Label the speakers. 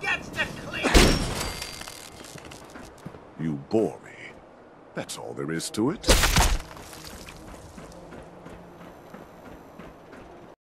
Speaker 1: Gets to clear?
Speaker 2: You bore me. That's all there is to it.